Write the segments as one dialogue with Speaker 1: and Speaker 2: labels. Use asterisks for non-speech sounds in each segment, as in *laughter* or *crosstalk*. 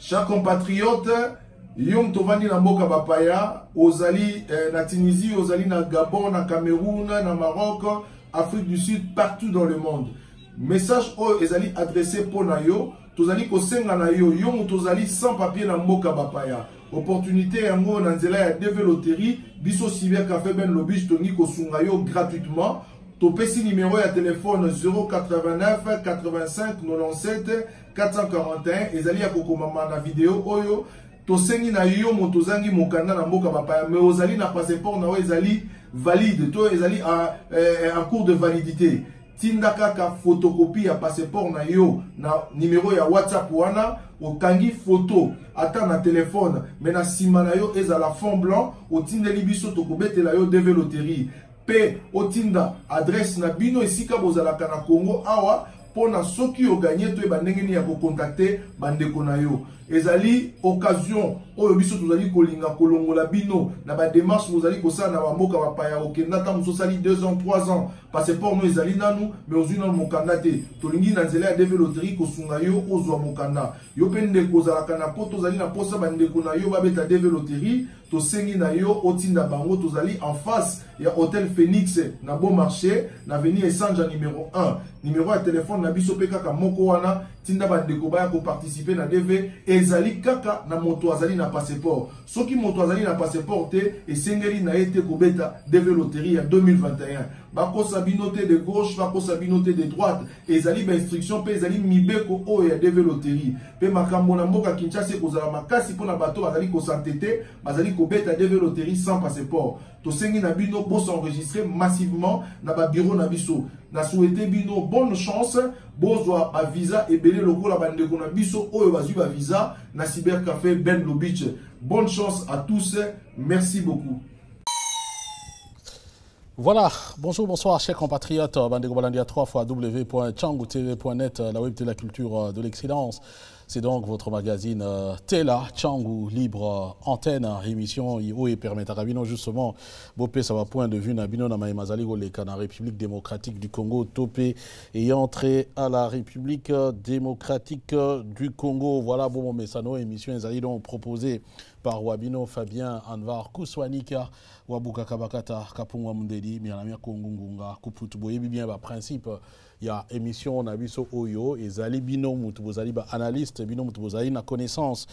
Speaker 1: chers compatriotes yo moto ovandi na mboka bapaya ozali eh, na tunisie ozali na gabon na cameroun na maroc afrique du sud partout dans le monde. Message oyo ezali adressé mpo na yo tozali kosenga na yo. Yo moto ozali sans papier na mboka bapaya. Opportunité yango na nzela ya dv loterie biso cyber café ben lobis tongi kosunga yo gratuitement. Topesi numéro ya telefone 089 85 97 441 ezali ya kokomama na video oyo tosengi na yo moto ozangi mokanda na mboka bapaya. Me ozali na passeport na yo ezali valide. To ezali en, eh, en cours de validité. Tinda kaka photocopie ya passeport na yo na numero ya whatsapp wana okangi foto ata na telefone me na nsima na yo ezala fond blanc otindeli biso tokobetela yo dv loterie. Mpe otinda adresse na bino esika bozalaka na congo awa mpona soki oganye toyeba ndenge nini ya kokontakte bandeko na yo. Ezali occasion oyo biso tozali kolinga kolongola bino na bademarshe bozali kosala na bamboka bapaya okenda ata mosu osali 2 ans 3 ans passeport no ezali nanu me ozwi nanu mokanda te. Tolingi na nzela ya dv loterie kosunga yo ozwa mokanda. Yo mpe ndeko ozalaka na po tozali na posa bandeko na yo babeta dv loterie tosengi na yo otinda bango tozali en face ya hotel phoenix na bon marché na avenue esanja numero 1 numero ya telefone na biso mpe kaka moko wana tinda bandeko baya koparticipe na dv ezali kaka na moto azali na passeport. Soki moto azali na passeport te esengeli na ye te kobeta dv loterie ya 2021 bakosa bino te de gauche bakosa bino te de droite. Ezali bainstruction mpe ezali mibeko oyo ya dv loterie. Mpe makambo na mboka kinshasa ekozala makasi mpona bato bazali kosante te bazali kobeta dv loterie sans passeport. Tosengi na bino bosenregistre massivement na babiro na biso. Na souhaite bino bonne chance bozwa bavisa ebele lokola bandeko na biso oyo bazwi bavisa na cybercafé ben lobich bonne chance à tous merci beaucoup
Speaker 2: Voilà, bonjour, bonsoir, chers compatriotes. Bandego Balandia 3 fois www.changutv.net, la web de la culture de l'excellence. C'est donc votre magazine euh, Tela, Changu, libre euh, antenne, émission où et permettre à Bino justement, Bopé, ça va point de vue, Nabino, Namaïmazali, la République démocratique du Congo, Topé, et entré à la République démocratique du Congo. Voilà, bon, Messano, émission, ils donc proposé par Wabino Fabien Anvar Kouswanika Wabuka Kabakata Kapungwa Mundedi Mianamia Kongungunga Kuputu Boyebi bien ba principe il y a émission na biso oyo ezali bino mutu bozali ba analyste bino mutu bozali na connaissance.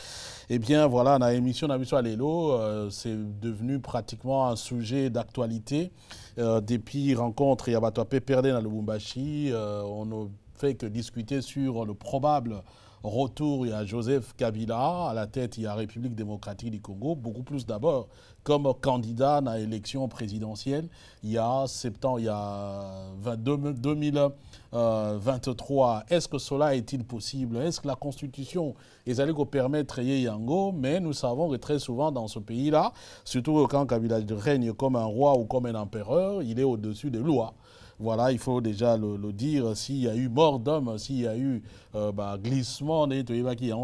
Speaker 2: Et bien voilà na émission na biso alelo euh, c'est devenu pratiquement un sujet d'actualité. Euh, depuis rencontre il y a bato perdre dans le Lubumbashi euh, on ne fait que discuter sur le probable retour, il y a Joseph Kabila, à la tête, il y a République démocratique du Congo, beaucoup plus d'abord comme candidat à l'élection présidentielle. Il y a septembre, il y a 22, 2023. Est-ce que cela est-il possible? Est-ce que la Constitution est allée permettre Yango? Mais nous savons que très souvent dans ce pays-là, surtout quand Kabila règne comme un roi ou comme un empereur, il est au-dessus des lois. Voilà, il faut déjà le, dire. S'il y a eu mort d'homme, s'il y a eu euh, bah, glissement,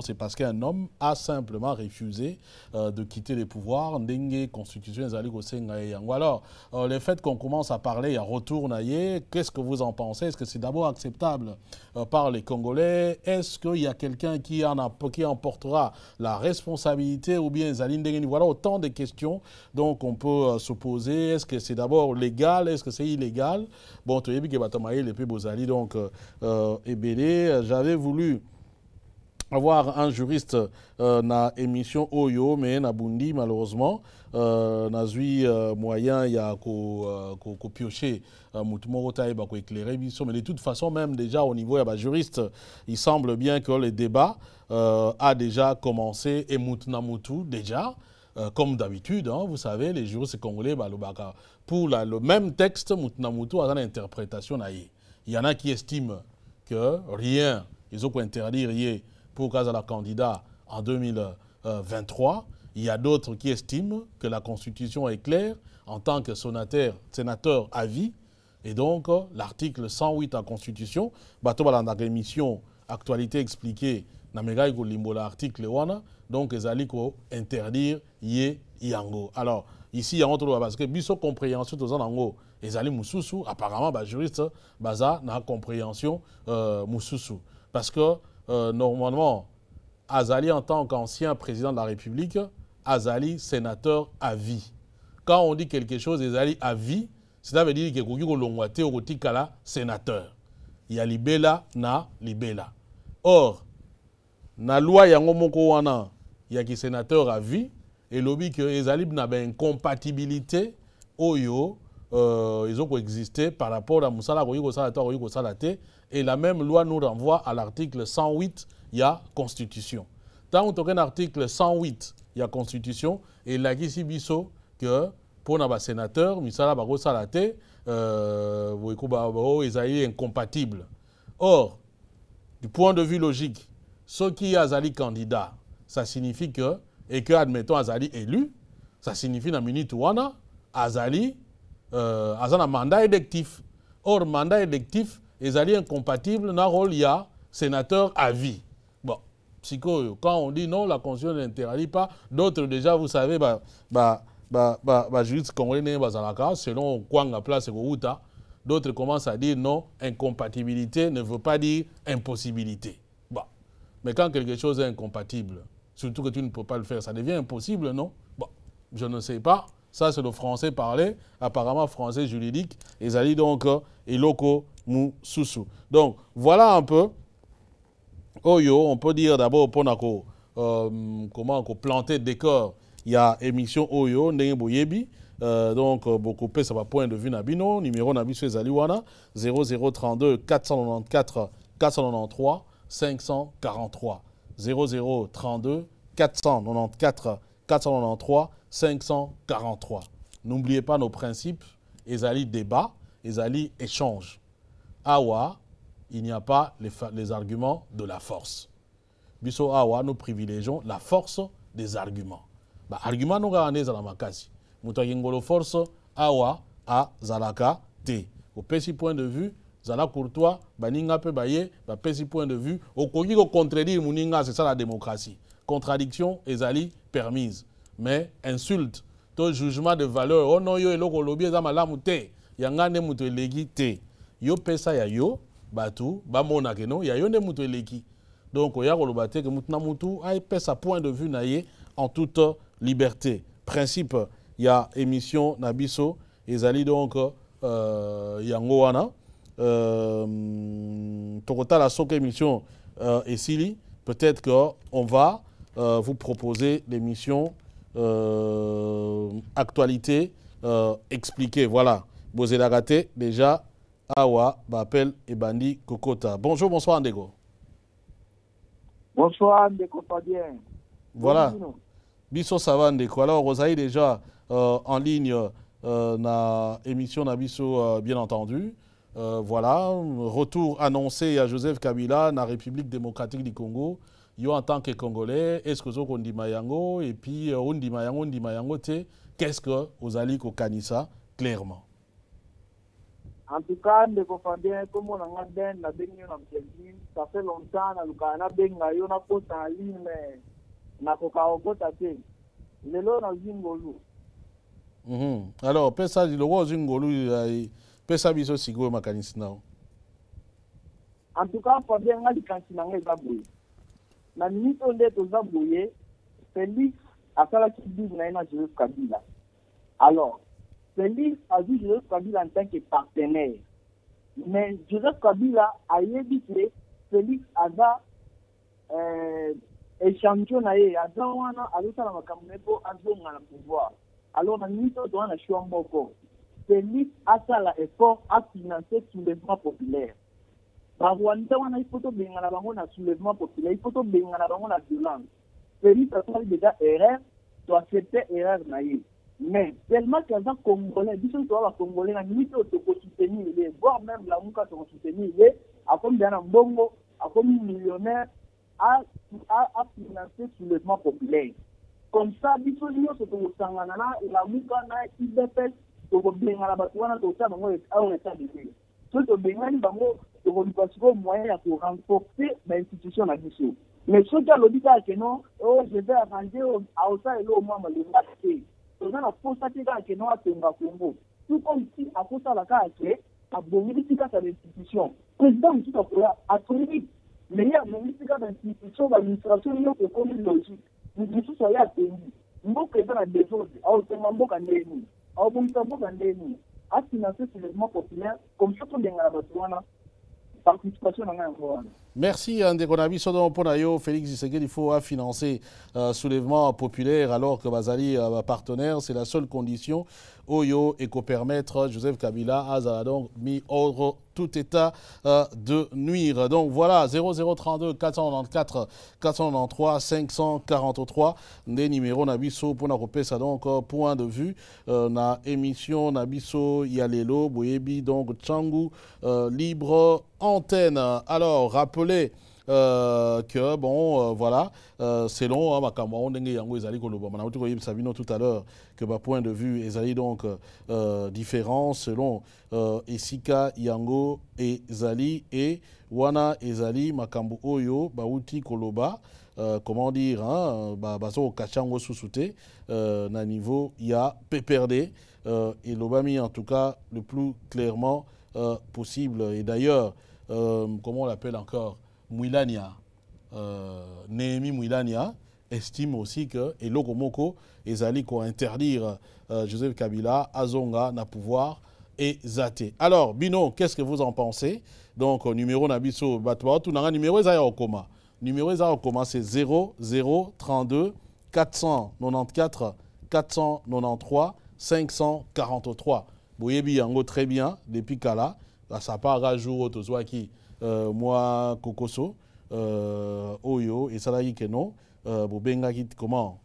Speaker 2: c'est parce qu'un homme a simplement refusé euh, de quitter les pouvoirs. Ndenge constitution Alors, euh, le fait qu'on commence à parler à retour qu'est-ce que vous en pensez? Est-ce que c'est d'abord acceptable par les Congolais? Est-ce qu'il y a quelqu'un qui en a, qui emportera la responsabilité ou bien Voilà autant de questions donc on peut se poser. Est-ce que c'est d'abord légal? Est-ce que c'est illégal? Bon, tu que Batamaye, les Bozali, donc, euh, Ebélé, j'avais voulu avoir un juriste euh, na émission Oyo, mais na Bundi, malheureusement, euh, na zui euh, moyen, il y a ko, euh, ko, ko piocher euh, Taïba, ko éclairer mais de toute façon, même déjà au niveau de juriste, il semble bien que le débat euh, a déjà commencé, et Moutnamutu, déjà, euh, comme d'habitude, hein, vous savez, les juristes congolais, bah, pour le même texte, Moutnamutu a une interprétation. Il y en a qui estiment que rien, ils ont interdire rien pour la candidat en 2023. Il y a d'autres qui estiment que la Constitution est claire en tant que sénateur, à vie. Et donc, l'article 108 de la Constitution, dans la émission Actualité expliquée, l'article 1, donc, ils allaient interdire yé yango. Alors, ici, il y a autre parce que biso compréhension de zanango, ils allaient mususu, apparemment, bah, juriste, baza, na compréhension euh, mususu. Parce que, euh, normalement, azali en tant qu'ancien président de la république azali sénateur à vie. Quand on dit quelque chose ezali à vie cela veut dire que ekoki kolongwa te okotikala sénateur. Ya libela na libela. Or na loi yango moko wana ya kisénateur à vie elobi ke ezali na baincompatibilité oyo euh, ezokoexiste par rapport à kosala te et la même loi nous renvoie à l'article 108 ya constitution. Ntango toke na article 108 ya constitution elakisi biso ke mpona basénateur misala bakosala te euh, oyo ezali incompatible or du point de vue logique soki azali candidat ça signifie que et que admettons azali élu ça signifie na minute wana azali euh, aza na mandat électif. Or mandat électif ezali incompatible na rôle ya sénateur à vie. Bon sikoyo quand on dit non la constitution n'interdit pas. D'autres déjà vous savez ba, ba, ba, ba, ba juriste congolais ndenge bazalaka selon kwanga place ekouta d'autres commencent à dire non incompatibilité ne veut pas dire impossibilité. Bon mais quand quelque chose est incompatible surtout que tu ne peux pas le faire ça devient impossible non? Bon je ne sais pas ça, c'est le français parlé, apparemment français juridique. Et allient donc Eloko Mususu. Donc, voilà un peu. Oyo, on peut dire d'abord, pour euh, comment planter décor, il y a émission Oyo, Ndenge Boyebi. Euh, donc, beaucoup plus, ça va point de vue Nabino. Numéro Nabiso Zaliwana 0032 494 493 543. 0032 494 493 543. N'oubliez pas nos principes. Ezali débat, Ezali échange. Awa, il n'y a pas les, arguments de la force. Biso Awa, nous privilégions la force des arguments. Bah, argument nous gagné dans la makasi. Moutagingolo force Awa a Zalaka T. Au petit point de vue, Zala Courtois, Baninga pe baye, ba petit point de vue, au kogi ko contredire Mouninga, c'est ça la démocratie. Contradiction, Ezali permise. Mais insulte. To jugement de valeur oh non yo eloko olobi eza malamu te. Yanga nde moto te. Yo pesa ya yo bato bamonake no ya yo nde moto eleki. Donc oya koloba te ke mutu na mutu apesa point de vue na ye en toute liberté. Principe ya émission na biso ezali donc euh, yango wana tokotala soki émission euh, esili peut-être que on va euh, vous proposer l'émission euh, actualité euh, expliquée. Voilà. Bozelagate, déjà, Awa, Bapel et Bandi Kokota. Bonjour, bonsoir Ndego.
Speaker 3: Bonsoir Ndeko, pas bien.
Speaker 2: Voilà. Biso ça va Ndeko? Alors, Rosaï déjà euh, en ligne euh, na émission na Biso, euh, bien entendu. Voilà, retour annoncé à Joseph Kabila, na République démocratique du Congo. yo en tant que congolais est-ce que ozokondima yango et puis ondima yango ondima yango te qu'est-ce que ozali kokanisa clairement?
Speaker 3: En tout cas ndeko fabien kombo na nga den nabengi yo na belgique ça fait longtemps nalukaka nabenga yo nakota na ligne mais nakoka kokota te lelo nazwi ngolu
Speaker 2: mm -hmm. alors pesa liloko ozwi ngolu pesa biso sikoyo makanisi nao.
Speaker 3: En tout cas fabien nga likanisi na nga eza boye na miniti oyo nde toza boye félix asalaki bible na ye na joseph kabila alors félix azwi joseph kabila en tant que partenaire. Mais joseph kabila ayebi ke félix aza euh, échantillon na ye aza wana azosala makambo na ye mpo azonga na pouvoir. Alors na miniti oyo toza na choix moko félix asala effort afinance soulèvement populaire. Barwanda wana il faut tobengana bango na soulèvement populaire. Il faut tobengana bango na violence. Félix asali déjà erreur. Toaccepte erreur na mais tellement ke aza congolais biso toza bacongolais na miniti oyo tokosoutenir ye voire même lamuka tokosoutenir ye akomi bia na mbongo akomi millionnaire afinance soulèvement populaire. Comme ça biso nyonso tokosangana na lamuka na idps tokobengana bato wana tokosala bango awa etat de vie soki tobengani bango tokoluka sikoyo moyen ya korenforce bainstitution na biso. Mais soki alobi kaka keno o je vais arrange aosala elo mwa malenga te. Toza na posa te kaka keno atonga kongo tout comme si akosala kaka ke abongisi kaka bainstitution président mosusu akoya atongi mais ye amemisi kaka institution baadministration nyonso ekomi logique. Mosusu aye atendi. Mboka eza na desordre aotonga mboka ndenge nini aobongisa mboka ndenge nini afinance soulèvement populaire. Comme ça tolengana bato wana participation na ngai yango wana
Speaker 2: Merci ndeko na biso donc mpona yo Félix faut a financer euh, soulèvement populaire alors que bazali euh, partenaire c'est la seule condition oyo et permettre Joseph Kabila a donc mis hors tout état euh, de nuire. Donc voilà 0032 494 493 543 des numéros na biso pour ça donc point de vue euh, na émission na biso yalelo boyebi donc Tchangu euh, libre antenne. Alors rappelez euh, que bon euh, voilà. Euh, selon hein, makambo ndenge yango ezali koloba. Mana uti koyebisa bino tout à l'heure que ba point de vue ezali donc euh, différent selon euh, esika yango ezali et wana ezali makambo oyo bauti koloba. Euh, comment dire hein, bazo kokacha yango susu te euh, na niveau ya PPRD euh, et l'obami en tout cas le plus clairement possible. Et d'ailleurs euh, comment on l'appelle encore? Mouilania, euh, Néhémie Mouilania, estime aussi que et Moko ezali ko interdire euh, Joseph Kabila Azonga n'a pouvoir et Zate. Alors Bino, qu'est-ce que vous en pensez? Donc numéro nabiso batwa tout nanga numéro ezali au coma. Numéro ezali au coma c'est 0 0 32 494 493 543. Boyebi yango très bien depuis kala à jour qui euh, moi kokoso euh, oyo esalaki ke non euh, bobengaki comment?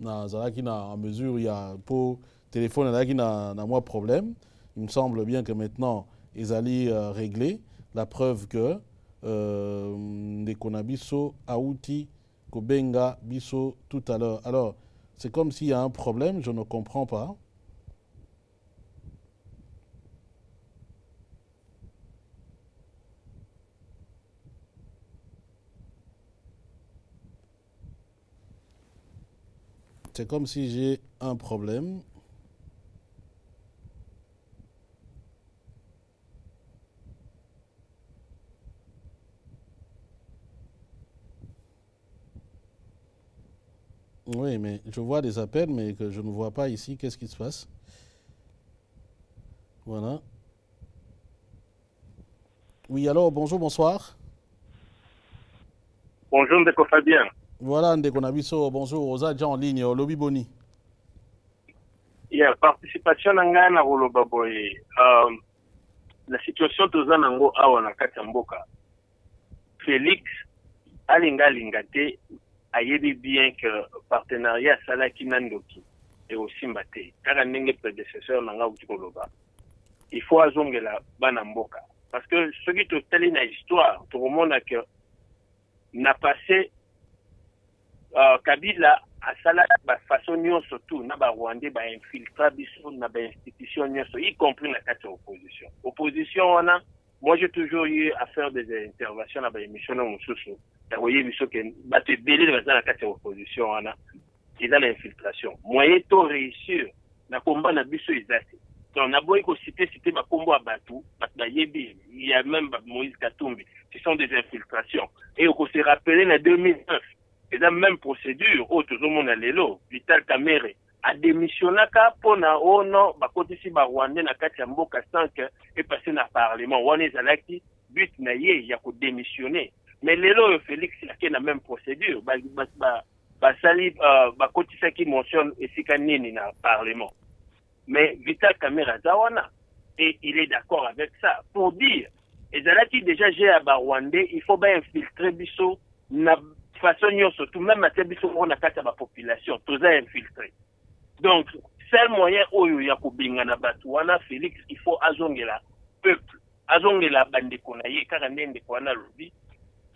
Speaker 2: Nazalaki na mesure ya mpo téléphone ezalaki na, na moi problème. Il me semble bien que maintenant ezali euh, réglé. La preuve que euh, ndeko na biso auti kobenga biso tout à l'heure. Alors c'est comme s'il y a un problème je ne comprends pas C'est comme si j'ai un problème. Oui, mais je vois des appels, mais que je ne vois pas ici. Qu'est-ce qui se passe? Voilà. Oui, alors, bonjour, bonsoir.
Speaker 4: Bonjour, Ndeko Fabien.
Speaker 2: Voilà, Ndeko Nabiso, bonjour, aux agents en ligne, lobby Boni.
Speaker 4: Yeah, participation na ngai na koloba boye. Um, na situation toza nango awa na kati ya mboka. Félix alinga alinga te ayebi bien que partenariat asalaki na ndoki ekosimba te. Kaka ndenge prédécesseur na ngai auti koloba. Il faut azongela bana mboka. Parce que na histoire na passé uh, kabila asalaki bafaçon nyonso tu na barwandais bainfiltra biso na bainstitution nyonso y compris na kati ya opposition opposition wana moi j'ai toujours eu à faire des interventions na baémission na mosusu ya koyebi soki bato ebele baza na kati ya opposition wana eza na infiltration moyen to réussir na komba na biso eza te donc naboyi kocite cite bakombo ya bato bato bayebi ya même moïse katumbi ce sont des infiltrations. Et okose rappele na 2009 eza même procédure oyo tozomona lelo vital camere adémissionnaka mpona ono bakotisi barwandais na kati ya mboka sans que epasse na parlement. Wana ezalaki but na ye ya kodémissionne mais lelo oyo félix ake na même procédure. Basali bakotisaki motion esika nini na parlement. Mais vital camere aza wana. Et il est d'accord avec ça. Pour dire ezalaki déjà je ya barwandais il faut bainfiltre biso na façon nyonso tout même atia biso moko na kati ya bapopulation toza infiltré donc seul moyen oyo ya kobengana bato wana félix il faut azongela peuple azongela bandeko na ye kaka nde ndeko wana alobi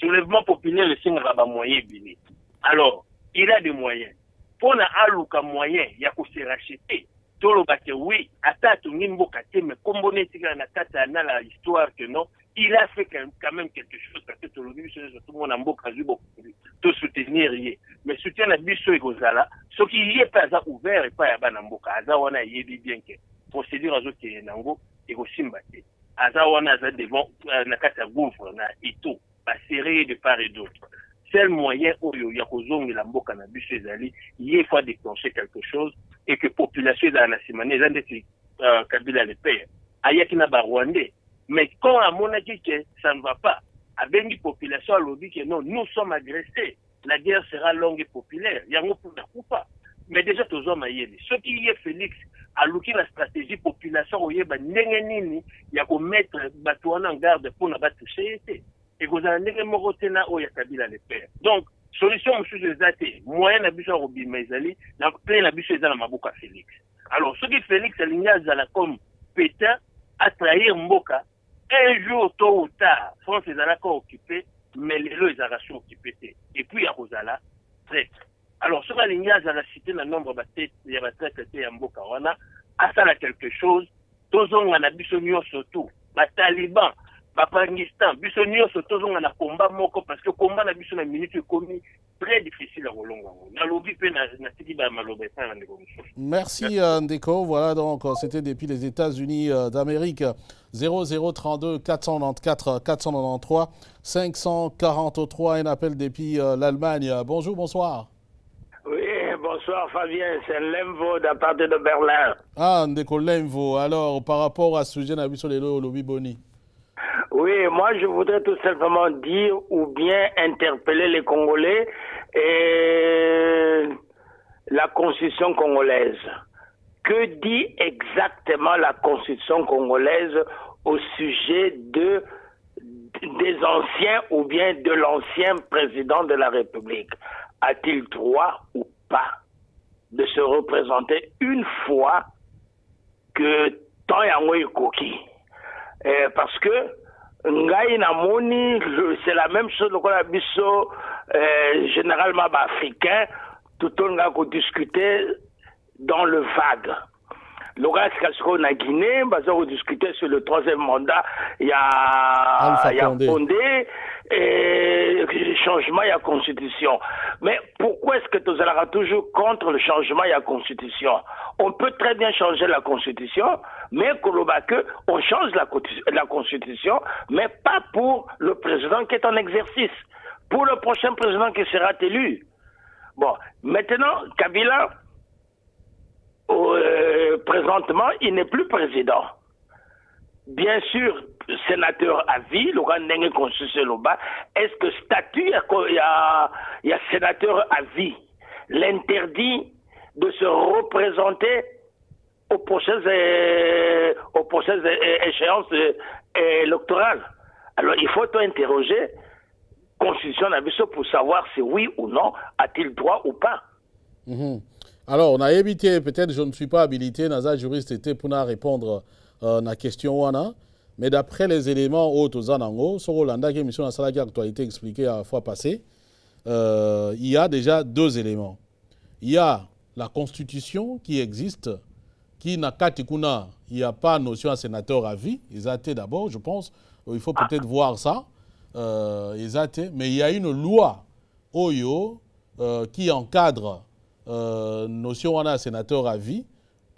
Speaker 4: soulèvement populaire esengaka bamoyen ebele alors il a des moyens. Mpona aluka moyen ya koserachete toloba ke oui ata atongi mboka te mais kombo netikala na kati ya na la histoire que non il a fait quand même quelque chose parce que nyonso tomona mboka azwi bokonzi tosoutenir ye mais soutien na biso ekozala soki ye mpe aza ouvert epai ya bana mboka aza wana ayebi bien ke procédure azokende nango ekosimba te aza wana aza devant na kati ya gouffre na eto baserre de part et d'autre. Seul moyen oyo ya kozongela mboka na biso ezali ye faut déclencher quelque chose et que population ezala na nsima ne eza ndeti kabila le père. Ayaki na barwandais mais quand amonaki ke ça ne va pas. Abengi population alobi ke non nous sommes agressés. La guerre sera longue et populaire. Yango mpona kufa mais déjà tozwa mayele soki ye félix aluki na stratégie population koyeba ndenge nini ya komettre bato wana en garde mpona batouche ye te ekozala ndenge moko te na oyo ya kabila le père. Donc solution mosusu eza te moyen na biso ya kobima ezali na plein na biso eza na maboko ya félix. Alors soki félix alingi azala comme pétain atrahir mboka un jour tôt ou tard france ezalaka occupé mais lelo ezalaka sur occupé te et puis akozala traître. Alors soki alingi azala cité na nombre ya batraître te ya mboka wana. Asala quelque chose. Tozonga na biso nyonso tu. Bataliban bapangistan biso nyonso tozonga na komba moko parce que komba na biso na minute ekomi très difficile
Speaker 2: merci euh, ndeko. Voilà donc c'était depuis les états-unis euh, d'amérique. 0032 494 493 543 un appel depuis euh, l'allemagne. Bonjour bonsoir.
Speaker 5: Oui bonsoir Fabien, c'est Lemvo de part de Berlin.
Speaker 2: Ah, Ndeko Lemvo, alors par rapport à ce sujet, on a vu sur les lobby Boni.
Speaker 5: Oui, moi je voudrais tout simplement dire ou bien interpeller les Congolais et la constitution congolaise. Que dit exactement la constitution congolaise au sujet de des anciens ou bien de l'ancien président de la République? A-t-il droit ou pas de se représenter une fois que tant ekoki eh, parce que ngai namoni c'est la même chose lokola biso euh, généralement baafricain totolinga kodiscuter dans le vague. Lokola sika sikoyo na guinée baza kodiscuter sur le troisième mandat ya ya fondé et changement ya constitution. Mais pourquoi est-ce que tozalaka toujours contre le changement ya constitution? On peut très bien changer la constitution mais que on change la, la constitution mais pas pour le président qui est en exercice. Pour le prochain président qui sera élu. Bon maintenant Kabila euh, présentement il n'est plus président bien sûr sénateur à vie loka ndenge constitution eloba est-ce que statut ya, ya sénateur à vie l'interdit de se représenter aux prochaines, euh, aux prochaines échéances euh, électorales? Alors il faut interroger constitution nabiso pour savoir si oui ou non a-t-il droit ou pas
Speaker 2: -hmm. alors on a évité peut-être je ne suis pas habilité naza juriste était pour répondre euh, na question wana mais d'après les éléments oyo toza nango soki olandaki émission nasalaki actualité expliquée la fois passée euh, il y a déjà deux éléments. Il y a la constitution qui existe qui na kati kuna il n'y a pas notion à sénateur à vie. Eza te d'abord je pense il faut peut-être voir ça. Euh, eza mais il y a une loi oyo euh, qui encadre euh, notion wana ya sénateur à vie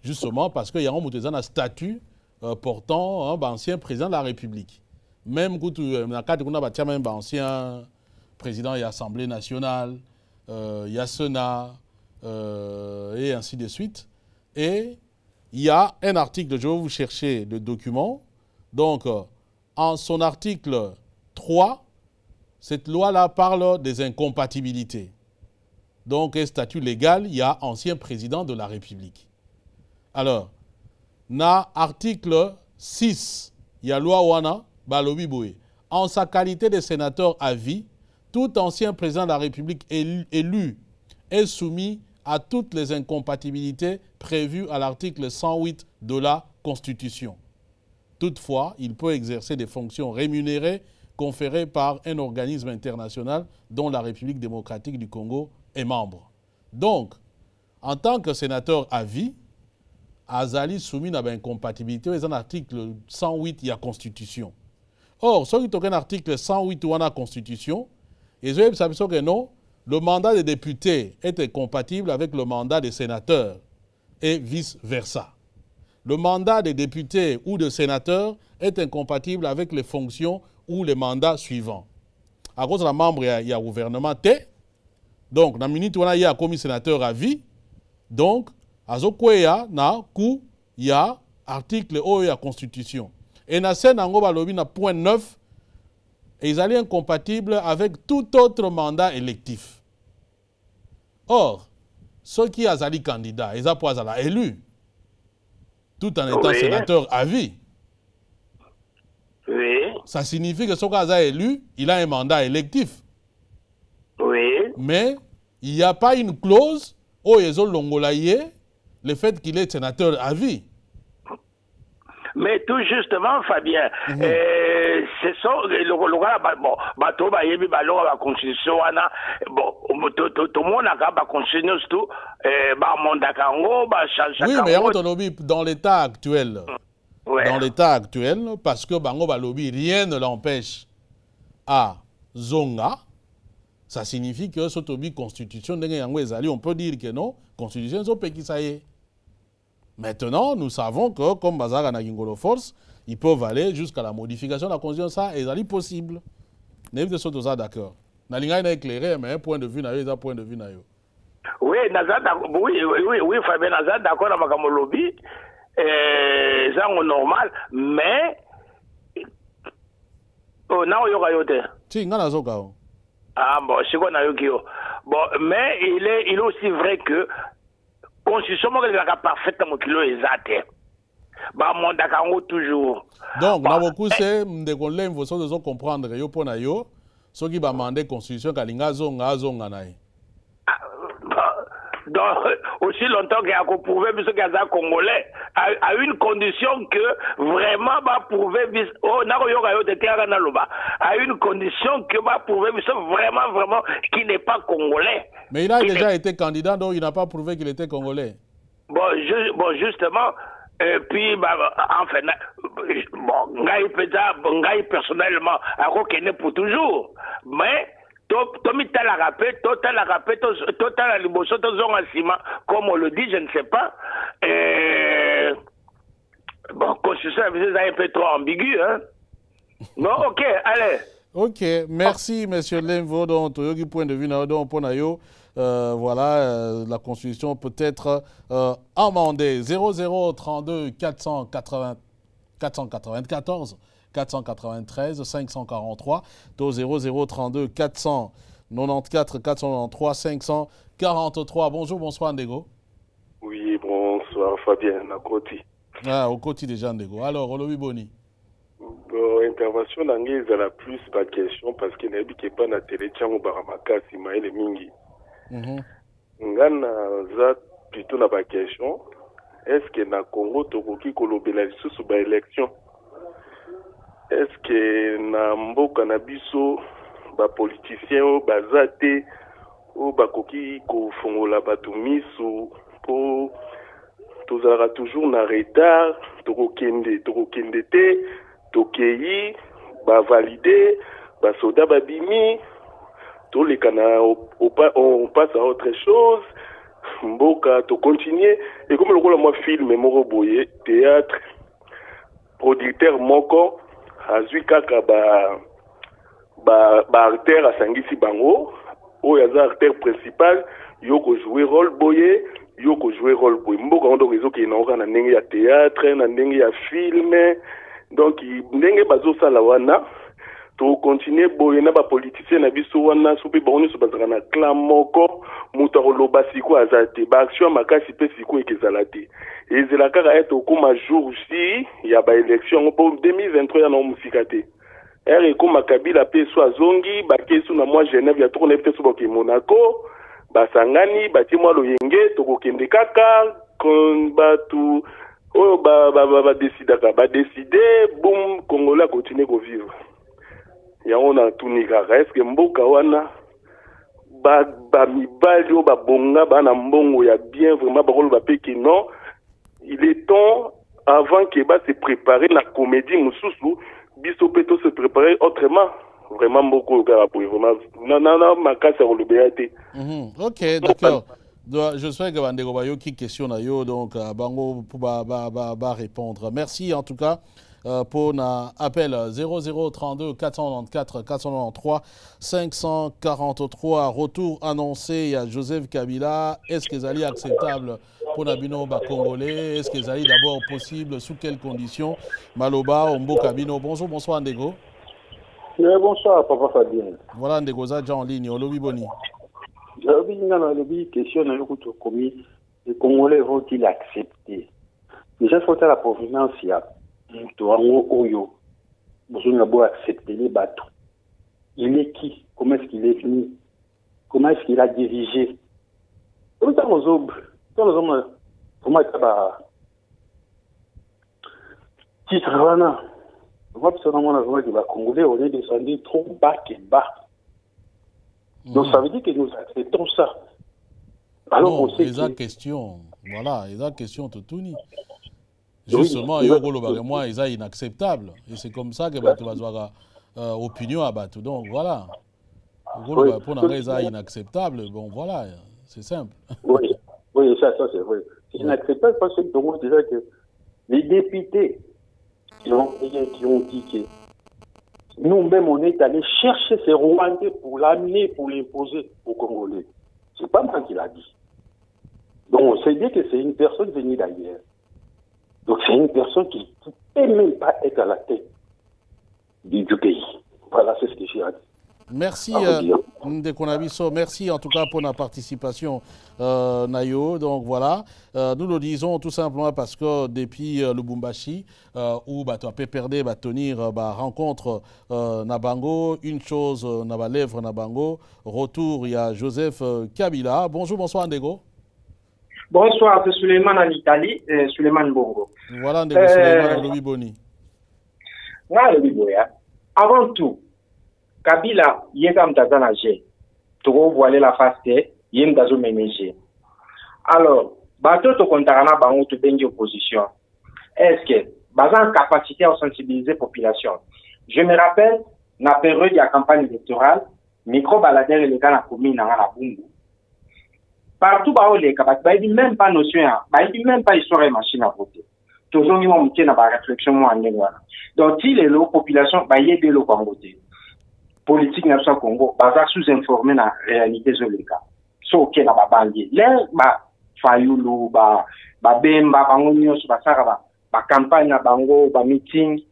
Speaker 2: justement parce que yango moto eza na statut euh, portant hein, ancien président de la République. Même quand il y a même ancien président de l'Assemblée nationale, euh, il y a Sénat, euh, et ainsi de suite. Et il y a un article, je vais vous chercher le document. Donc, en son article 3, cette loi-là parle des incompatibilités. Donc, un statut légal, il y a ancien président de la République. Alors, na article 6 ya loi wana balobi boye en sa qualité de sénateur à vie tout ancien président de la République élu, élu est soumis à toutes les incompatibilités prévues à l'article 108 de la Constitution. Toutefois, il peut exercer des fonctions rémunérées conférées par un organisme international dont la République démocratique du Congo est membre. Donc, en tant que sénateur à vie, azali soumis na incompatibilité eza na article 108 ya constitution. Or soki toke na article 108 wana constitution ezoyebisa biso ke non le mandat des députés est incompatible avec le mandat des sénateurs et vice versa le mandat des députés ou de sénateurs est incompatible avec les fonctions ou les mandats suivants. Akozala membre ya, ya gouvernement te donc na minute wana ye akomi sénateur à vie donc azokweya na ku ya article oyo ya constitution. Et na se nango balobi na point 9 ezali incompatible avec tout autre mandat électif. Or soki azali candidat eza mpo azala élu tout en étant
Speaker 5: Oui.
Speaker 2: sénateur à vie.
Speaker 5: Oui,
Speaker 2: ça signifie que soki aza élu il a un mandat électif.
Speaker 5: Oui.
Speaker 2: mais il n'y a pas une clause oyo ezolongola ye le fait qu'il est sénateur à vie.
Speaker 5: Mais tout justement, Fabien, euh, ce sont le lokola bon bato bayebi balonga ba constitution wana bon to to to mona ka ba constitution surtout euh, ba mondaka ngo ba change
Speaker 2: oui mais yango tolobi dans l'état actuel.
Speaker 5: Ouais.
Speaker 2: dans l'état actuel parce que bango balobi rien ne l'empêche à zonga. Ça signifie que so tobi constitution ndenge yango ezali on peut dire que non constitution ezopekisa ye maintenant nous savons que comme bazalaka na kingolo force ils peuvent aller jusqu'à la modification de la constitution ça ezali possible nayebi te so toza d'accord nalingaki na éclairer mais point de vue na eza point de vue na
Speaker 5: Oui. Oui, oui, oui, Fabien, naza d'accord na makambo lobi. Euh, zango normal, mais oh, na oyoka yo te.
Speaker 2: ti ngai nazoka o
Speaker 5: Ah bon, siko nayoki yo. Bon, mais il est, il est aussi vrai que constitution moko ezalaka parfaite na mokili oyo eza te. bamondaka yango toujours.
Speaker 2: donc na bokuse ndeko lemvo soki ozocomprendre yo mpo na yo soki bamande constitution kalingi azonga azonga na ye
Speaker 5: Ah, bah, donc, aussi longtemps qu'il a prouvé qu'il est congolais à, à une condition que vraiment va prouver biso oh à une condition que va prouver vraiment vraiment qu'il n'est pas congolais.
Speaker 2: Mais il a déjà été candidat donc il n'a pas prouvé qu'il était congolais.
Speaker 5: Bon bon justement et puis bah, enfin bon ngai personnellement akokende pour toujours. Mais to- tomitalaka mpe totalaka mpe to- totala liboso tozonga nsima comme on le dit je ne sais pas. Euh, bon constitution ya biso eza peu trop ambigu hein. Non ok allez.
Speaker 2: Ok, merci Monsieur Lemvo. Donc, Toyogi point de vue na yo, donc yo, euh, voilà, euh, la Constitution peut être euh, amendée. 0032 480 494 493 543 to 0032 494 493 543. Bonjour, bonsoir Ndego.
Speaker 6: Oui, bonsoir Fabien Nakoti.
Speaker 2: Ah, au quotidien déjà Ndego. Alors, Olobi Boni.
Speaker 6: Bon, intervention na ngai ezala plus ba question parce que nayebi ke epa na tele ntiango baka makasi mayele mingi
Speaker 2: Mhm.
Speaker 6: nga naza plutôt na ba question est ce que na congo tokoki kolobela lisusu baélection que na mboka na biso bapoliticien oyo baza te oyo bakoki kofongola bato miso mpo tozalaka toujours na retard tokokende tokokende te bavalide basoda babimi toleka na on autre chose mboka tocontinue ekomi lokola mwa filme moko boye théâtre producteur moko azwi kaka ba ba ba asangisi bango. Oyo aza artère principal yo kojoue rôle boye yo kojoue rôle boye. Mboka ngo donc ezokende nango kaka na ndenge ya théâtre na ndenge ya filme donc ndenge bazosala wana tokontinue boye na bapoliticien na biso wana so mpe bango nyonso bazalaka na clan moko moto akoloba sikoyo aza te. Baaction ya makasi mpe sikoyo ekezala te. Ezela kaka ete okóma jour si ya baélection yango mpo 2023 ya nango mosika te. Ere ekóma kabila mpe so azongi bake so na mwa genève ya toko nayebi te so bakoke monaco basangani batie mwa loyenge tokokende kaka bato oyo ba- ba- ba- badesidaka badeside bum congolais akontinue kovivre yango natuni kaka estce mboka wana ba- bamibali oyo babonga bana mbongo ya bien vraiment bakoloba mpe ke non il est temps avant ke base préparer na comédie mosusu biso mpe tose préparer autrement vraiment mboka oyo kaka boye vraiment na- makasi ya kolobela te
Speaker 2: Mhm. Ok, d'accord. Je souhaite que Bandego Bayo qui question na yo, donc euh, bango pour ba, ba, ba, ba répondre. Merci en tout cas pour na appel 0032 494 493 543 retour annoncé à Joseph Kabila est-ce que c'est acceptable pour Nabino Congolais est-ce que c'est d'abord possible sous quelles conditions? Maloba Ombo Kabino bonjour bonsoir Ndego
Speaker 7: Oui, bonsoir, Papa Fabien.
Speaker 2: Voilà, Ndegoza déjà en ligne. Olobi Boni.
Speaker 7: Olobi question commis. Les Congolais vont-ils accepter? Déjà, faut la provenance, il y a Moutoango Oyo. Besoin de accepter les bateaux. Il est qui? Comment est-ce qu'il est venu? Comment est-ce qu'il a dirigé? Aux hommes, dans les hommes, comment est-ce titre wana voit personnellement la voix de la Congolais, on est descendu trop bas que bas. Donc ça veut dire que nous acceptons ça.
Speaker 2: Alors non, on sait que... question, voilà, ont question Totouni. Justement, oui, Yogolo moi, ils sont inacceptables. Et c'est comme ça que tu vas avoir euh, opinion à battre. Donc voilà. Pour nous, ils sont inacceptables. Bon, voilà, c'est simple. *laughs*
Speaker 7: Oui, oui, ça, ça c'est vrai. C'est inacceptable parce que disait que les députés qui ont, qui ont dit que nous-mêmes, on est allé chercher ces Rwandais pour l'amener, pour l'imposer aux Congolais. C'est pas moi qui l'a dit. Donc, on s'est dit que c'est une personne venue d'ailleurs. Donc, c'est une personne qui ne peut même pas être à la tête du, du pays. Voilà, c'est ce que j'ai à dire.
Speaker 2: Merci, euh, Ndekonabiso. Merci en tout cas pour la participation, euh, Nayo. Donc voilà, euh, nous le disons tout simplement parce que depuis le Bumbashi, où bah, tu as pu perdre, bah, tenir bah, rencontre Nabango, une chose, Naba lèvre Nabango, retour, il y a Joseph Kabila. Bonjour, bonsoir, Ndego.
Speaker 8: Bonsoir, c'est Suleiman en Italie, et Suleiman Bongo.
Speaker 2: Voilà, Ndego, Suleiman Lobi Boni.
Speaker 8: Avant tout, kabila ye ka mutaza na je togo voile la face ye mutazo meme je alors bato tokontaka na bango tobengi opposition. Est ce que baza en capacité à sensibiliser population? Je me rappelle na période ya campagne électorale micro balader eleka na commune nanga na bungu partout baoleka bato bayebi même pas notion ya bayebi même pas histoire ya machine à voter. Tozongi mwa moke na baréflexion mwa ndenge wana donc ti lelo population bayebi eloko yango te politique na biso ya congo baza sous-informé na réalité ezoleka so oke na babandie lere bafayulu babemba bango nyonso basalaka bacampagne na bango bameeting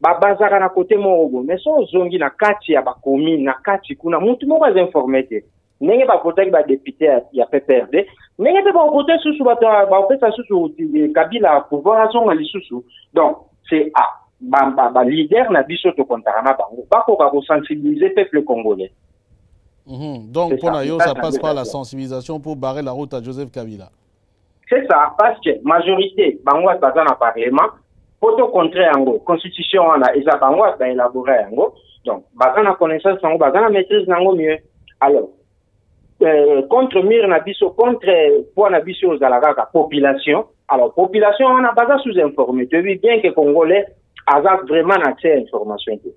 Speaker 8: bazaka na kote moko. Boye mais so ozongi na kati ya bacommune na kati kuna mutu moko aza informé te ndenge bavotaki badepute ya pprd ndenge mpe baovote susu bato baopesa susu kabila pouvoir azonga lisusu. Donc c'est ah, balider ba, ba na biso tokontaka na bango. Bakoka kosensibiliser peuple congolais.
Speaker 2: Mm -hmm. donc mpo na yo ça passe par la sensibilisation pour barrer la route à joseph kabila.
Speaker 8: C'est ça parce que majorité bango ati baza na parlement mpo tocontre yango constitution wana eza bango ati baélabore yango. Donc baza na connaissance yango baza na maîtrise nango mieux. Alors contre mire na biso contre poids na biso ozala kaka population. Alors population wana baza sous informé toyebi bien que congolais aza vraiment na accès à information te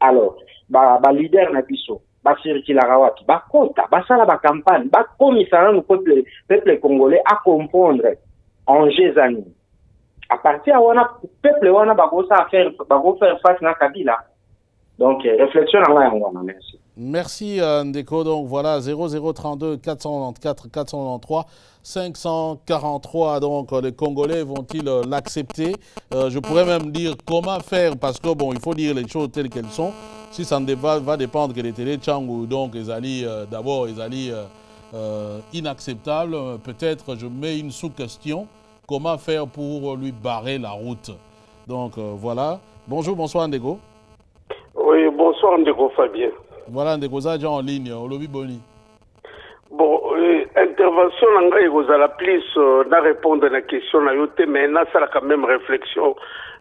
Speaker 8: alors baleader ba na biso basirikilaka wapi bakota basala bacampagne bakomisa nanu peuple, peuple congolais acomprendre enjeu eza nini à partir ya wana peuple wana bakosala faire bakofaire face na kabila. Donc réflexion na ngai yango wana merci
Speaker 2: Merci euh, Ndeko. Donc voilà, 0032 494 493 543. Donc les Congolais vont-ils euh, l'accepter? Euh, Je pourrais même dire comment faire parce que bon, il faut dire les choses telles qu'elles sont. Si ça ne va, va dépendre que les télé ou donc les alliés, d'abord les alliés inacceptables. Peut-être je mets une sous-question. Comment faire pour lui barrer la route? Donc voilà. Bonjour, bonsoir Ndeko.
Speaker 6: Oui, bonsoir Ndeko Fabien.
Speaker 2: Voilà ndeko oza ja en ligne olobi boni.
Speaker 6: Bon euh, intervention na ngai ekozala plus euh, na répondre na question na yo te mais nasala quand même réflexion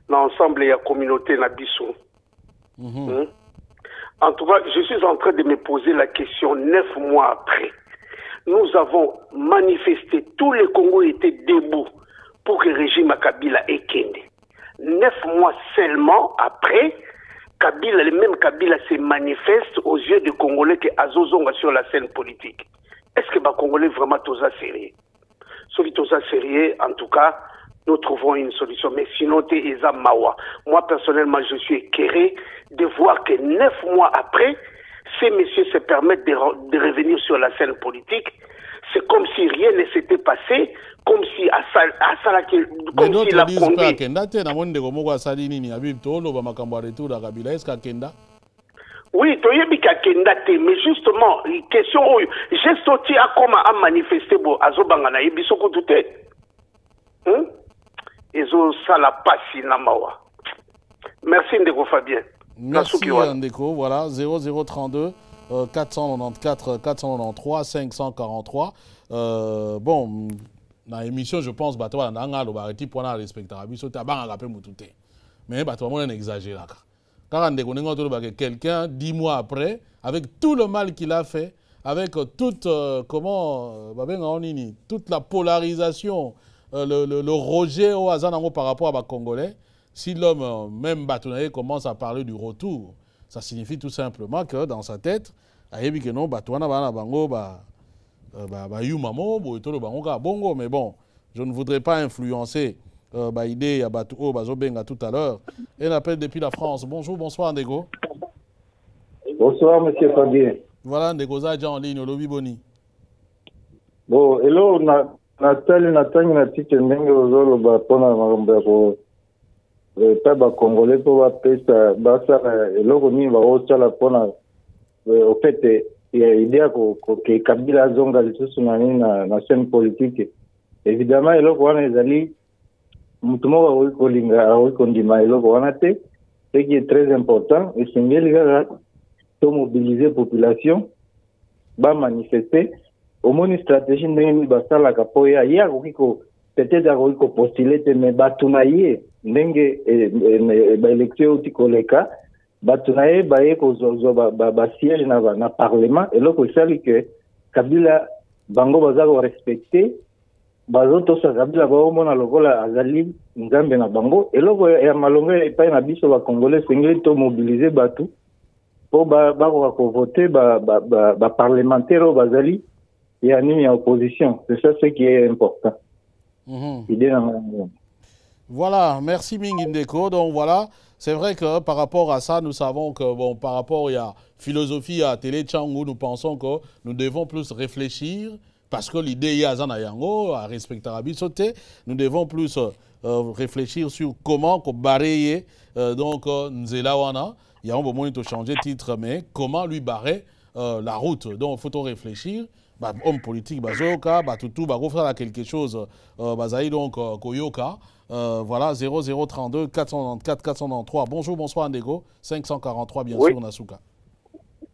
Speaker 6: na ensemble ya communauté na biso. Mm -hmm. hmm? en tout cas je suis en train de me poser la question neuf mois après. Nous avons manifesté tous les congos étaient debout pour que le régime à kabila ekende neuf mois seulement après Kabila, le même Kabila se manifeste aux yeux des Congolais que Azozonga sur la scène politique. Est-ce que les Congolais vraiment tous sérieux? Ceux qui tous sérieux, en tout cas,
Speaker 9: nous trouvons une solution. Mais sinon, Eza Mawa. Moi, personnellement, je suis éclairé de voir que neuf mois après, ces messieurs se permettent de revenir sur la scène politique. C'est comme si rien ne s'était passé, comme si asala comme si la
Speaker 2: conduite. akenda te namoni ndeko moko asali nini? Abib toloba makambo ya retour ya kabila. Akenda
Speaker 9: oui toyebi ke akenda te mais justement question oyo geste oti akoma amanifeste bo azobanga na ye biso kutu te hmm? ezosala pasi na mawa. Merci ndeko fabien.
Speaker 2: Merci ndeko. Voilà 0032 euh, 494 493 543 euh, bon na émission je pense bato balandanga aloba eti mpona arespectaka biso te abangaka mpe motu te mais bato bamona na exagéraka kaka ndeko ndenge tolobaka quelqu'un dix mois après avec tout le mal qu'il a fait avec toute euh, euh, babengao nini toute la polarisation euh, le, le, le rejet aza nango par rapport à bacongolais si l'homme euh, même bato na ye commence à parler du retour ça signifie tout simplement que dans sa tête ayebi ke non bato wana baa na bango ba bayuma mo boye toloba bango kaka bongo. Mais bon je ne voudrais pas influencer euh, ya bato oyo bazobenga tout à l'heure. Et appelle depuis la france. Bonjour bonsoir ndeko
Speaker 10: bonsoir monsieur fabien.
Speaker 2: Voilà ndeko oza aja en ligne olobi boni.
Speaker 10: Bon eloko natali natangi na tike ndenge makambo ya epai bacongolais mpo bapesa basala eloko nini bakosala mpona ofete ya ide ya ke kabila azonga lisusu na nini na, scène politique. Évidemment eloko wana ezali motu moko akoki kolinga akoki kondima eloko wana te. Ce qui est très important esengeli kaka tomobilize population bamanifeste omoni stratégie ndenge nini basalaka mpo ye ye akoki peut-être akoki kopostule te mais bato na ye ndenge baélection euti koleka bato na ye baye kozwazwa basiège na parlement eloko esali ke kabila bango baza korespecte bazotosa kabila baomona lokola azali nzambe na bango eloko ya malongo epai na biso bacongolais esengeli tomobilize bato mpo bakoka kovote baparlementaire oyo bazali ya nini ya opposition. C'est ça ce qui est important.
Speaker 2: -hmm.
Speaker 10: idée na
Speaker 2: voilà merci mingi ndeko donc voilà c'est vrai que par rapport à ça, nous savons que, bon, par rapport à philosophie à Télé nous pensons que nous devons plus réfléchir, parce que l'idée est à Zanayango, à respecter la sauté, nous devons plus euh, réfléchir sur comment barrer euh, donc Nzelawana. Il y a un moment où il changer de titre, mais comment lui barrer euh, la route. Donc, il faut réfléchir? Bah, homme politique, bah, tout, bah, faire quelque chose, euh, bazaï donc, koyoka. Euh, voilà, 0032 494 493. Bonjour, bonsoir Ndego. 543, bien
Speaker 11: oui.
Speaker 2: sûr, Nasuka.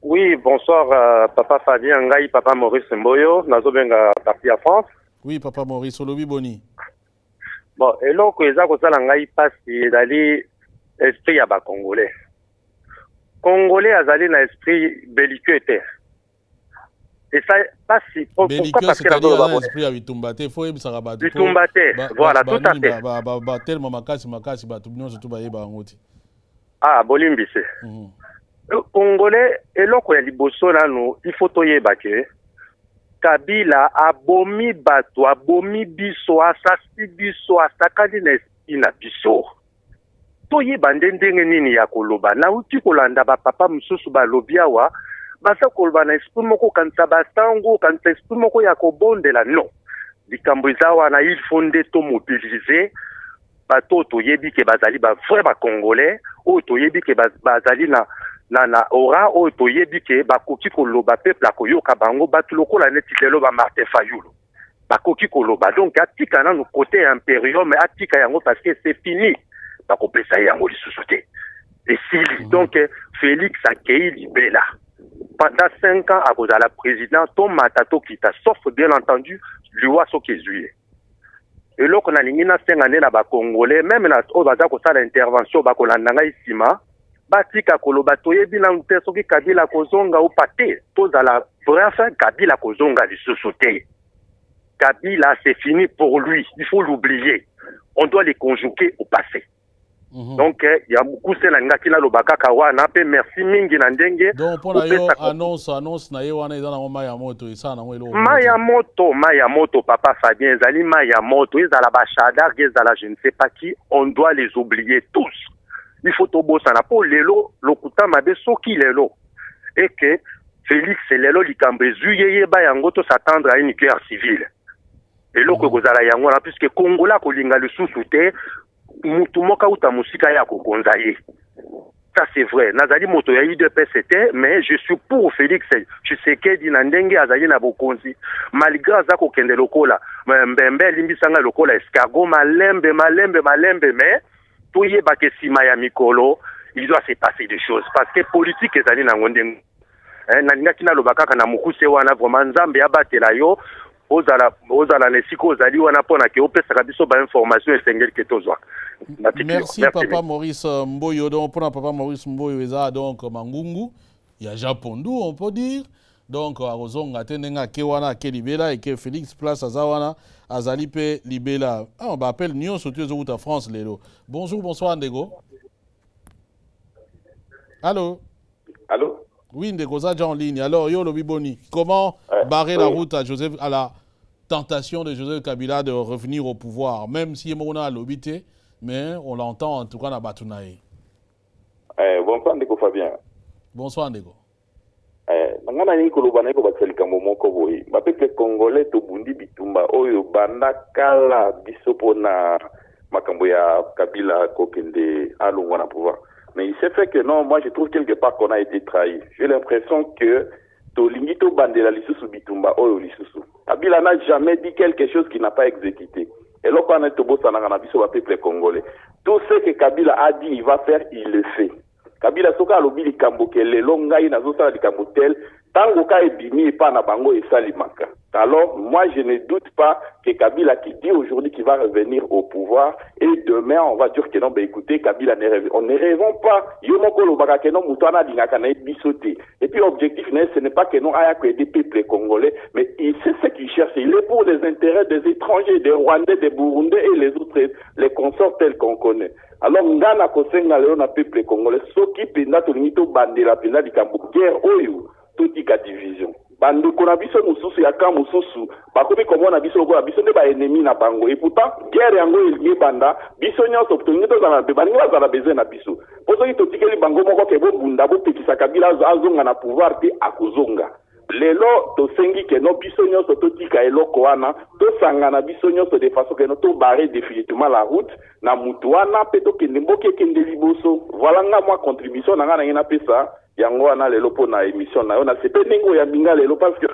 Speaker 11: Oui, bonsoir, euh, papa Fabien Ngai, papa Maurice Mboyo, Nazobenga, parti à France.
Speaker 2: Oui, papa Maurice, Olobi Boni.
Speaker 11: Bon, eloko eza kosala ngai pasi ezali esprit ya bacongolais congolais azali na esprit belliqueux te esa pasi
Speaker 2: pourquoi c'est-à-dire esprit ya bitumba te fo yebisaka bato
Speaker 11: bitumba te voilà tout à fait.
Speaker 2: Batelema makasi makasi bato nyonso to bayeba yango te
Speaker 11: ah bolimbi se congolais eloko ya liboso nanu il faut toyeba ke kabila abomi bato abomi biso asasi biso asakani na esprit na biso. Toyeba nde ndenge nini ya koloba? Nauti kolanda bapapa mosusu balobi awa baza koloba na esprit moko okanisa basango okanisa esprit moko ya kobondela. Non. Likambo eza wana il faut nde tomobilize bato oyo toyebi ke bazali bavrai bacongolais oyo toyebi ke bazali na na na ora oyo toyebi ke bakoki koloba peuple akoyoka bango. Bato lokola neti lelo bamartin fayulu. Bakoki koloba. Donc atika nanu kote ya imperium atika yango parce que c'est fini. Bakopesa ye yango lisusu te. Esili donc félix akei libela pendant cinq ans akozala président tomata tokita sauf bien entendu liwa soki ezwi ye eloko nalingi nasenga nde na bacongolais meme na oyo baza kosala intervention bakolanda ngai nsima batika koloba toyebi nanu te soki kabila kozonga upa te tozala bref kabila kozonga lisusu te kabila c'est fini pour lui. Il faut l'oublier. On doit les conjuguer au passé. Donc eh, ya mokuse na ngaki naloba kaka wana mpe merci mingi na ndenge.
Speaker 2: Donc mpo na yo annonce annonce na ye wana eza nango mai ya moto esala nango eloko
Speaker 11: mai ya moto. Mai ya moto papa fabien ezali mai ya moto ezala je ne sais pas qui. On doit les oublier tous. Il faut tobosana. Mpo lelo lokuta mabe soki lelo. Eke félix lelo likambo. Ezwi ye yeba yango tosatendre a une guerre civile. Eloko ekozala yango wana puiske kongola kolinga lisusu te mutu moko auta mosika ye ye. Ça c'est vrai. Nazali moto ya idps te mais je suis pour félix. Tshisekedi na ndenge azali na bokonzi. Malgré aza kokende lokola mbembe elimbisanga lokola escargot malembe malembe malembe mais toyebaka nsima ya mikolo il doit se passer des choses. Parce que politique ezali nango ndenge. Nalingaki naloba kaka na mokuse wana vraiment nzambe abatela yo ozala ozala na esika ozali wana mpona ke opesaka biso bainformation esengeli ke tozwa.
Speaker 2: Merci papa maurice mboyo. Donc mpona papa maurice mboyo eza donc mangungu ya japondu on peut dire. Donc akozonga te ndenge ake wana ake libela eke félix place aza wana azali mpe libela. Ah, baapele nyonso tu ezokouta france lelo. Bonjour bonsoir ndeko allo
Speaker 12: allo
Speaker 2: oui ndeko oza déjà en ligne. Alors yo olobi boni comment ouais, barrer la route à joseph à la tentation de joseph kabila de revenir au pouvoir même si ye moko na alobi te mais on l'entend en tout cas na bato na ye
Speaker 12: eh, bonsoir ndeko fabien.
Speaker 2: Bonsoir ndeko.
Speaker 12: Eh, nanga naye kobakisa likambo moko boye. Bapeple congolais tobundi bitumba oyo banda kala biso mpona makambo ya kabila kokende alongwa na pouvoir. Mais il s'est fait que non moi je trouve quelque part qu'on a été trahi. J'ai l'impression que tolingi tobandela lisusu bitumba oyo lisusu. Kabila n'a jamais dit quelque chose qui n'a pas exécuté. Eloko wana tobosanaka na biso bapeuple congolais. Tout ce que kabila a dit il va faire il le fait. Kabila soki alobi likambo ke lelo ngai nazosala likambo tel ntango ka ebimi epa na bango esalimaka. Alors moi je ne doute pas que kabila qui dit aujourd'hui qu'il va revenir au pouvoir et demain on va dire que non ben écoutez kabila ne rêve, on ne rêvons pas. Et puis objectif na ye ce n'est pas que non aya koaider peuple congolais mais il sait ce qu'il cherche. Il est pour les intérêts des étrangers des rwandais des burundais et les autres les consorts tels qu'on connaît. Alors nga na kosenga lelo na peuple congolais soki mpenza tolingi tobandela mpenza likambo guerre oyo totika division. Bandeko na biso mosusu ya ka mosusu bakomi komona biso lokola biso nde baennemi na bango. Et pourtant guerre yango elingi ebanda biso nyonso tolingi tozala mpe balingi bazala besoin na biso. Mpo soki totikeli bango moko ke bobunda bopekisa kabila azonga na pouvoir te akozonga. Lelo tosengi keno biso nyonso totika eloko wana tosangana biso nyonso de façon keno tobare définitivement la route na mutu wana mpe tokende mboka ekende liboso. Voilà nga mwa contribution na ngai na ngai napesa yango wana lelo mpo na émission na yo nasepe ndenge oyambinga lelo parce que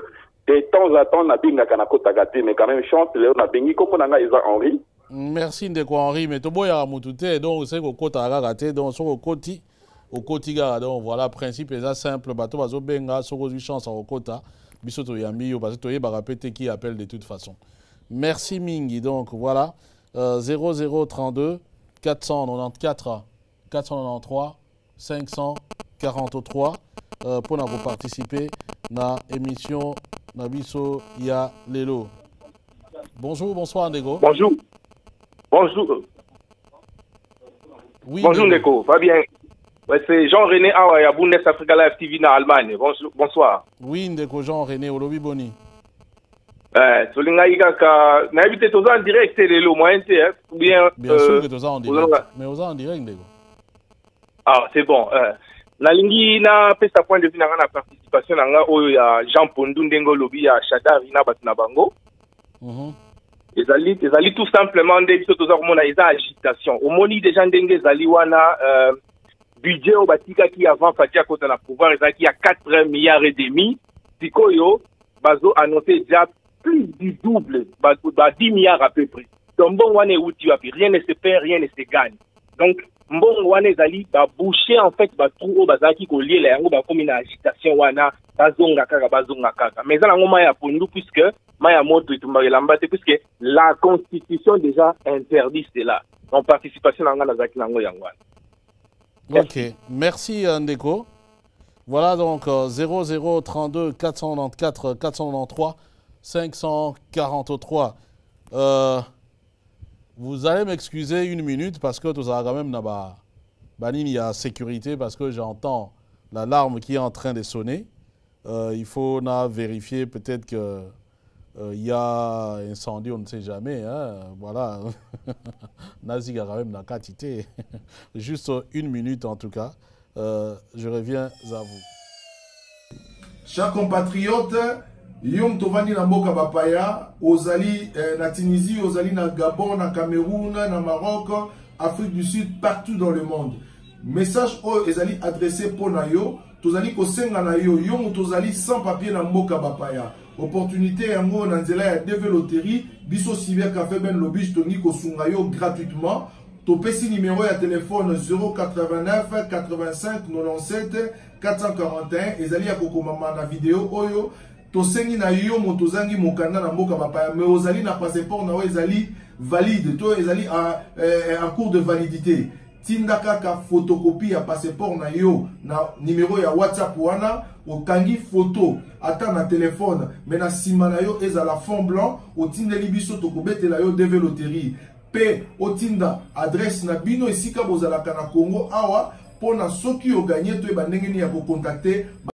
Speaker 12: de temps à temps nabengaka nakotaka te mais quand même chance lelo nabengi nkombo na ngai eza henri.
Speaker 2: Merci ndeko henri mais toboyaka mutu te donc soki kokotaka kaka te donc soki okoti okoti kaka donc voilà principe eza simple bato bazobenga soki ozwi chance ya kokota biso toyambi yo parce que toyebaka mpe te qui appelle de toute façon. Merci mingi donc voilà euh, 0032 494 493 543 euh, mpona koparticipe na émission na biso ya lelo bonjour bonsoir ndeko
Speaker 13: bonjour bonjour
Speaker 2: oui,
Speaker 13: bonjour ndeko va bien Ouais, c'est Jean-René Awa ya Bundes Africa Live TV na Allemagne. Bonjour, bonsoir.
Speaker 2: Oui, ndeko Jean-René Olobi Boni.
Speaker 13: Eh, tolingai kaka nayebi te toza en direct lelo moyen te hein, ou bien
Speaker 2: Bien sûr que toza en direct. Mais oza en direct ndeko.
Speaker 13: Ah, c'est bon. Eh. Nalingi napesa point de vue na nga na participation na nga oyo ya Jean Pondu ndenge olobi ya Shadari na bato na bango.
Speaker 2: Mhm.
Speaker 13: ezali ezali tout simplement nde biso toza komona eza agitation. Omoni déjà ndenge ezali wana euh, budget oyo batikaki avant fati akota na pouvoir ezalaki ya 4 milliards et demi. Sikoyo bazo annonce déjà plus du double ba 10 milliards à peu près. Donc mbongo wana euti wapi. Rien ne se perd rien ne se gagne. Donc mbongo wana ezali babouche en fait batrou oyo bazalaki koliela yango bakomi agitation wana bazonga kaka bazonga kaka mais eza nango mai ya pondu puisque mai ya puisque la constitution déjà interdit cela donc participation na nga nazalaki nango yango
Speaker 2: Ok, merci euh, Ndeko. Voilà donc 0032 494 493 543. Vous allez m'excuser une minute parce que tout ça quand même là-bas. il y a sécurité parce que j'entends l'alarme qui est en train de sonner. Euh, il faut na, vérifier peut-être qu'il euh, y a incendie, on ne sait jamais. Hein. Voilà. *laughs* Nazi quand même la quantité. *laughs* Juste une minute en tout cas. Euh, je reviens à vous.
Speaker 1: Chers compatriotes, yom tovandi na mboka bapaya ozali eh, na tunisie ozali na gabon na cameroun na maroc afrique du sud partout dans le monde. Message oyo ezali adressé mpo na yo tozali kosenga na yo. Yo moto ozali sans papier na mboka bapaya. Opportunité yango na nzela ya dv loterie biso siber cafe ben lobis tongi kosunga yo gratuitement. Topesi nimero ya telefone 089 85 97 441 ezali ya kokomama na video oyo tosengi na yo moto ozangi mokanda na mboka bapaya. Me ozali na passeport na yo ezali valide. To ezali en cours de validité. Tinda kaka photocopie ya passeport na yo na nimero ya whatsapp wana okangi foto ata na telefone me na nsima na yo ezala fond blanc otindeli biso tokobetela yo dv loterie. Mpe otinda adresse na bino esika bozalaka na congo awa mpo na soki oganye toyeba ndenge nini ya kokontakte